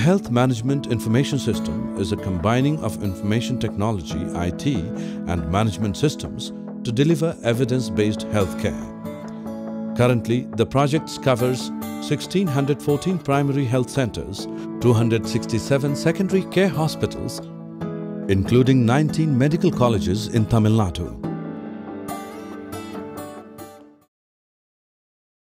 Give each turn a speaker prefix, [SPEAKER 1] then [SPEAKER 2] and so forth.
[SPEAKER 1] Health Management Information System is a combining of information technology, IT, and management systems to deliver evidence-based healthcare. Currently, the project covers 1614 primary health centers, 267 secondary care hospitals, including 19 medical colleges in Tamil Nadu.